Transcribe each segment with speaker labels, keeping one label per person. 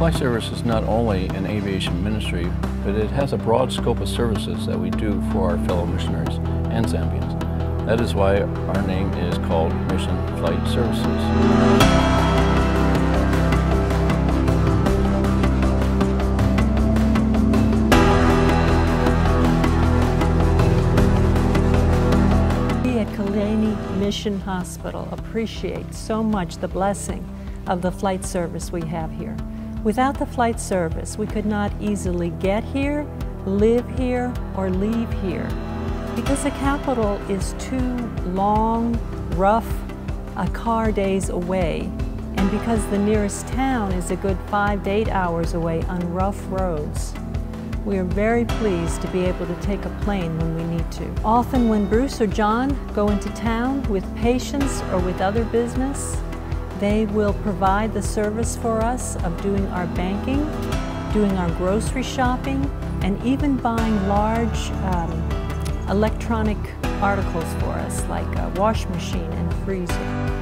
Speaker 1: Flight Service is not only an aviation ministry, but it has a broad scope of services that we do for our fellow missionaries and Zambians. That is why our name is called Mission Flight Services.
Speaker 2: We at Kalene Mission Hospital appreciate so much the blessing of the flight service we have here. Without the flight service, we could not easily get here, live here, or leave here. Because the capital is too long, rough, a car days away, and because the nearest town is a good five to eight hours away on rough roads, we are very pleased to be able to take a plane when we need to. Often when Bruce or John go into town with patients or with other business, they will provide the service for us of doing our banking, doing our grocery shopping, and even buying large um, electronic articles for us like a wash machine and freezer.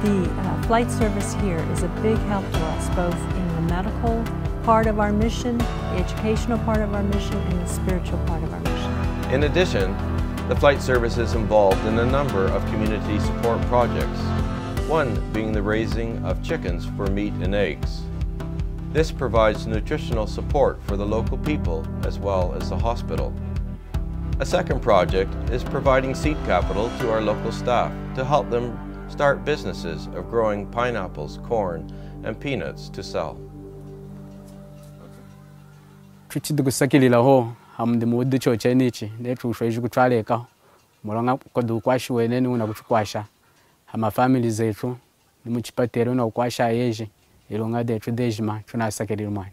Speaker 2: The uh, flight service here is a big help to us both in the medical part of our mission, the educational part of our mission, and the spiritual part of our mission.
Speaker 3: In addition, the flight service is involved in a number of community support projects, one being the raising of chickens for meat and eggs. This provides nutritional support for the local people as well as the hospital. A second project is providing seed capital to our local staff to help them start businesses of growing pineapples, corn, and peanuts to sell.
Speaker 4: chochenichi netu una kutukwasha amafamili zethu nimuchipatirwe nokwasha yeje ilunga dethu dejima tunasakelile mwana